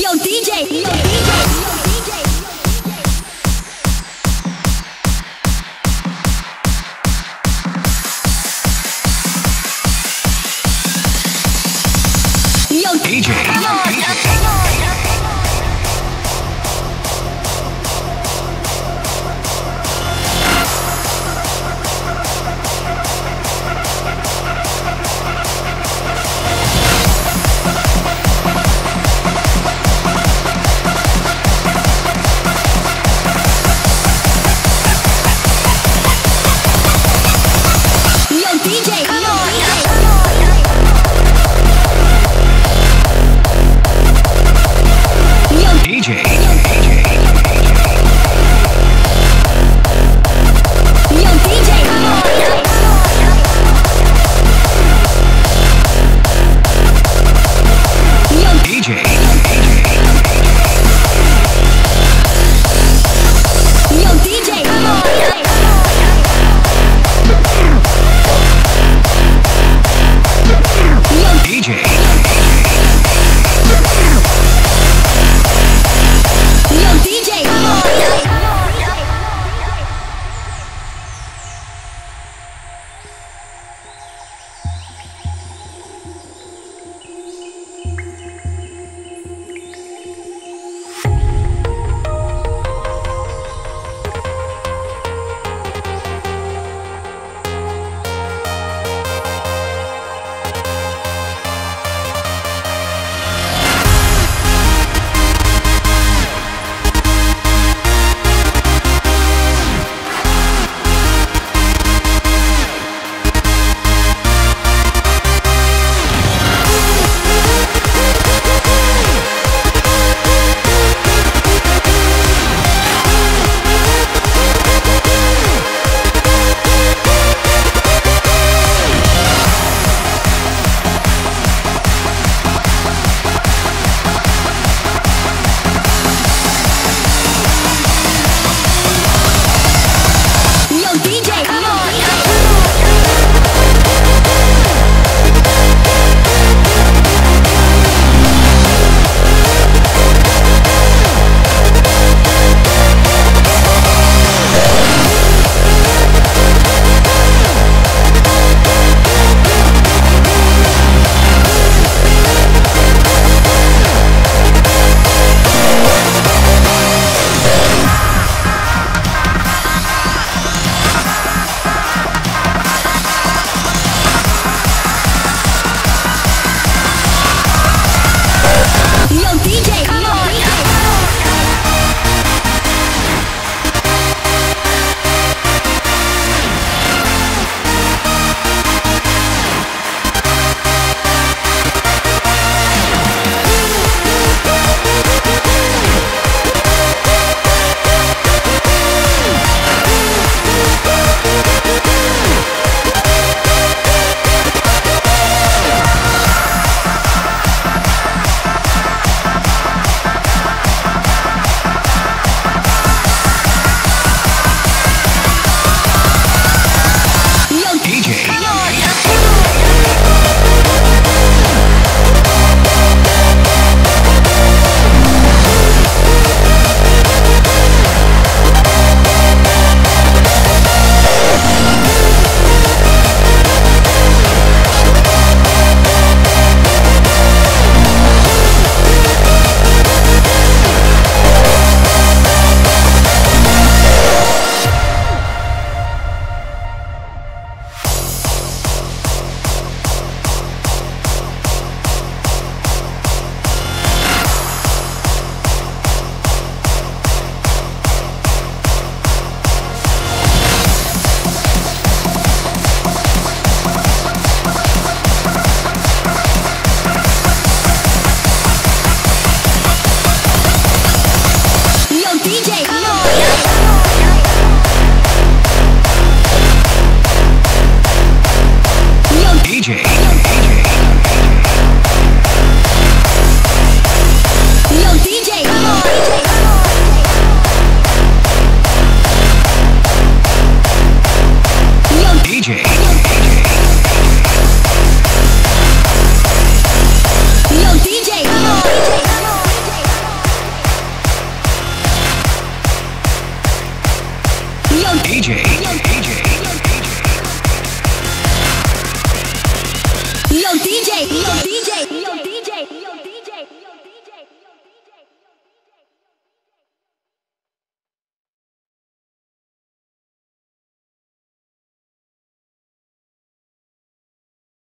有 dj 有 dj AJ.